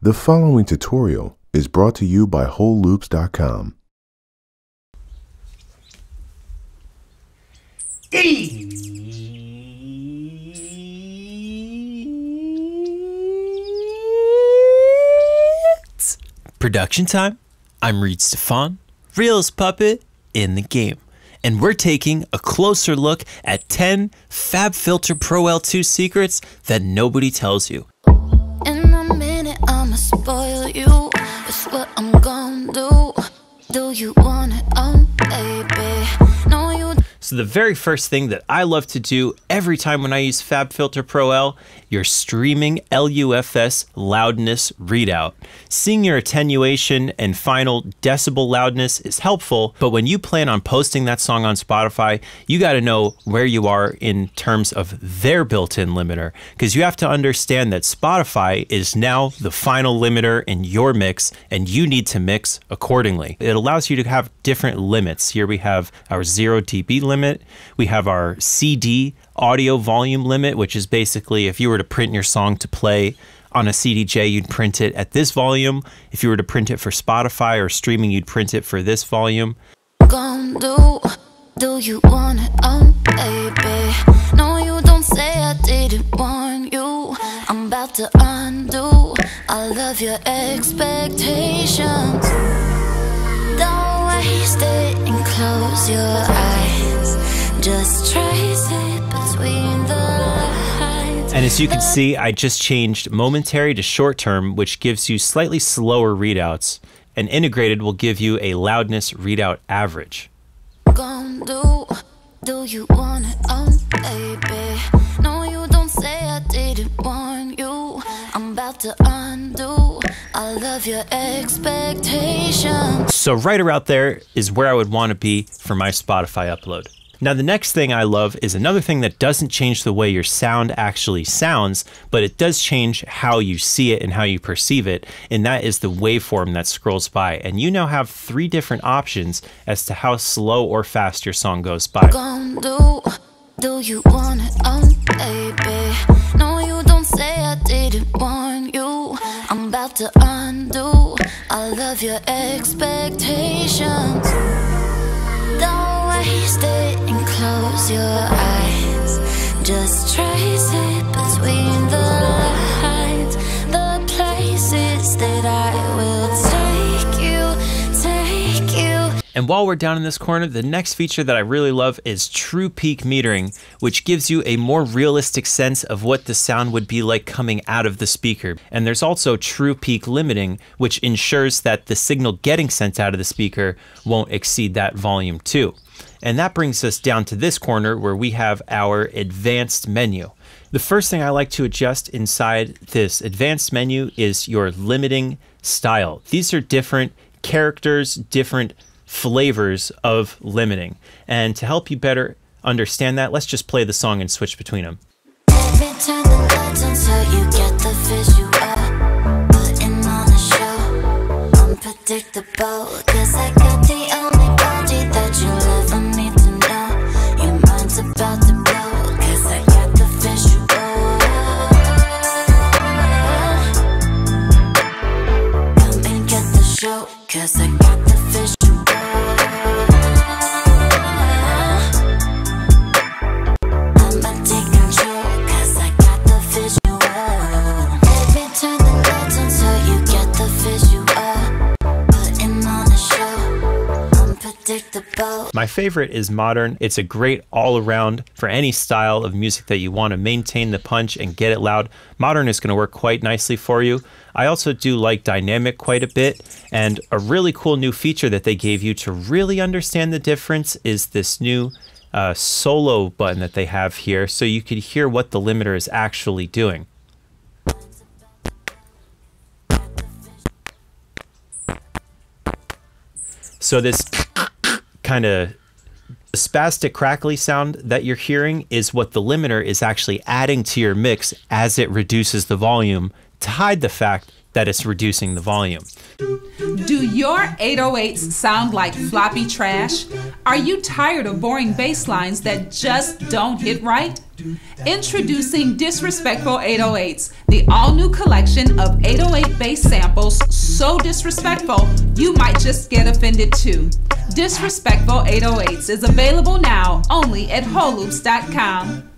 The following tutorial is brought to you by WholeLoops.com. It's production time. I'm Reid Stefan, realest puppet in the game. And we're taking a closer look at 10 FabFilter Pro L2 secrets that nobody tells you. You. It's what I'm gonna do. Do you want So the very first thing that I love to do every time when I use FabFilter Pro L, your streaming LUFS loudness readout. Seeing your attenuation and final decibel loudness is helpful, but when you plan on posting that song on Spotify, you got to know where you are in terms of their built-in limiter because you have to understand that Spotify is now the final limiter in your mix and you need to mix accordingly. It allows you to have different limits. Here we have our 0 dB limit, we have our CD audio volume limit, which is basically if you were to print your song to play on a CDJ, you'd print it at this volume. If you were to print it for Spotify or streaming, you'd print it for this volume. do? Do you want it? Oh, baby. No, you don't say I didn't warn you. I'm about to undo all of your expectations. Don't waste it and close your eyes. And as you can see, I just changed momentary to short term, which gives you slightly slower readouts. And integrated will give you a loudness readout average. do? Do you want it? Oh, baby. No, you don't say I didn't warn you. I'm about to undo all of your expectations. So right around there is where I would want to be for my Spotify upload. Now the next thing I love is another thing that doesn't change the way your sound actually sounds, but it does change how you see it and how you perceive it, and that is the waveform that scrolls by. And you now have three different options as to how slow or fast your song goes by. Do? You want it? Oh, baby. No, you don't say I didn't warn you. I'm about to undo all of your expectations. Don't it and close your eyes. Just trace it between the lines. And while we're down in this corner, the next feature that I really love is true peak metering, which gives you a more realistic sense of what the sound would be like coming out of the speaker. And there's also true peak limiting, which ensures that the signal getting sent out of the speaker won't exceed that volume too. And that brings us down to this corner where we have our advanced menu. The first thing I like to adjust inside this advanced menu is your limiting style. These are different characters, different flavors of limiting. And to help you better understand that, let's just play the song and switch between them. Let me turn the My favorite is modern. It's a great all around for any style of music that you want to maintain the punch and get it loud. Modern is going to work quite nicely for you. I also do like dynamic quite a bit. And a really cool new feature that they gave you to really understand the difference is this new uh, solo button that they have here so you could hear what the limiter is actually doing. So this kind of spastic crackly sound that you're hearing is what the limiter is actually adding to your mix as it reduces the volume to hide the fact that it's reducing the volume. Do your 808s sound like floppy trash? Are you tired of boring bass lines that just don't hit right? Introducing Disrespectful 808s, the all new collection of 808 bass samples so disrespectful you might just get offended too. Disrespectful 808s is available now only at WholeLoops.com.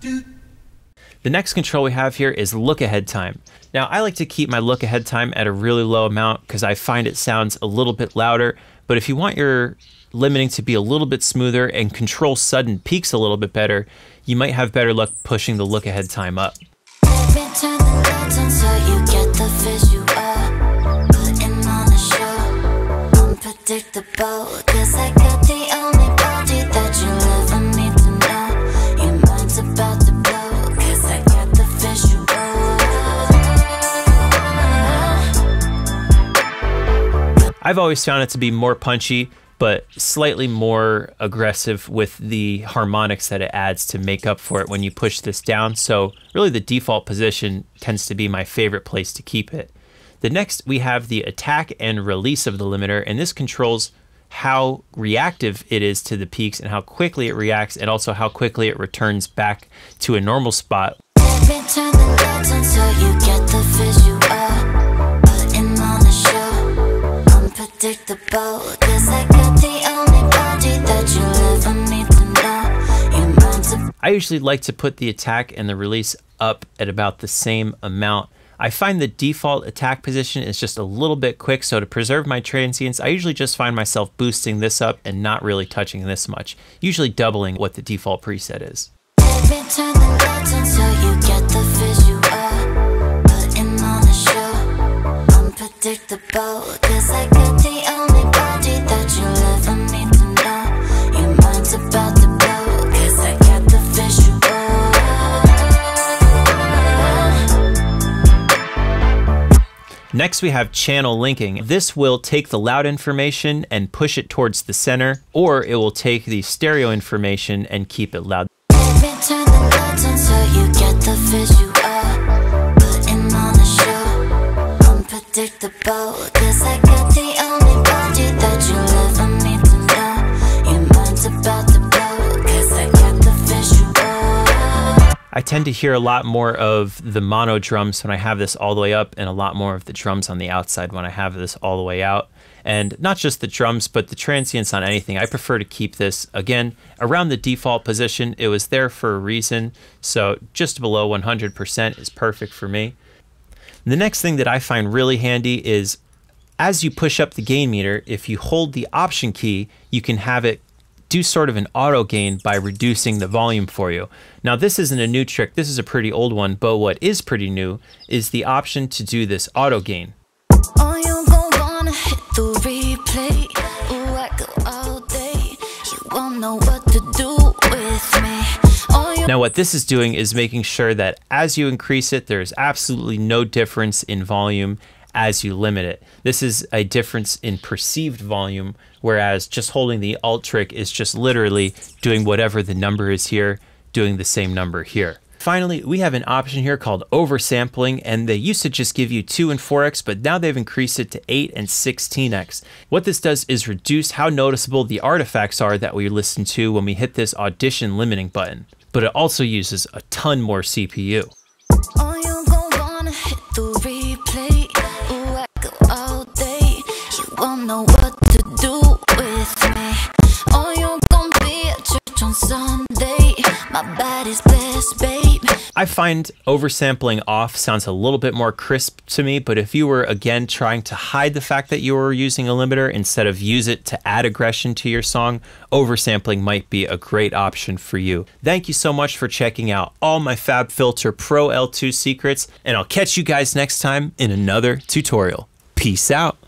The next control we have here is look ahead time. Now I like to keep my look ahead time at a really low amount because I find it sounds a little bit louder, but if you want your limiting to be a little bit smoother and control sudden peaks a little bit better, you might have better luck pushing the look ahead time up. Unpredictable, cause I got the only body that you ever need to know. Your mind's about to blow, cause I got the visual. I've always found it to be more punchy but slightly more aggressive with the harmonics that it adds to make up for it when you push this down. So really the default position tends to be my favorite place to keep it. The next we have the attack and release of the limiter and this controls how reactive it is to the peaks and how quickly it reacts and also how quickly it returns back to a normal spot. Unpredictable. Cause I got the only body that you ever need to know I usually like to put the attack and the release up at about the same amount. I find the default attack position is just a little bit quick, so to preserve my transients, I usually just find myself boosting this up and not really touching this much, usually doubling what the default preset is Next we have channel linking. This will take the loud information and push it towards the center, or it will take the stereo information and keep it loud tend to hear a lot more of the mono drums when I have this all the way up and a lot more of the drums on the outside when I have this all the way out. And not just the drums, but the transients on anything. I prefer to keep this, again, around the default position. It was there for a reason, so just below 100% is perfect for me. The next thing that I find really handy is as you push up the gain meter, if you hold the option key, you can have it do sort of an auto gain by reducing the volume for you. Now this isn't a new trick, this is a pretty old one, but what is pretty new is the option to do this auto gain. Now what this is doing is making sure that as you increase it, there's absolutely no difference in volume as you limit it. This is a difference in perceived volume, whereas just holding the alt trick is just literally doing whatever the number is here, doing the same number here. Finally, we have an option here called oversampling, and they used to just give you 2 and 4x, but now they've increased it to 8 and 16x. What this does is reduce how noticeable the artifacts are that we listen to when we hit this audition limiting button but it also uses a ton more CPU. Best. I find oversampling off sounds a little bit more crisp to me, but if you were again trying to hide the fact that you were using a limiter instead of use it to add aggression to your song, oversampling might be a great option for you. Thank you so much for checking out all my FabFilter Pro L2 secrets, and I'll catch you guys next time in another tutorial. Peace out.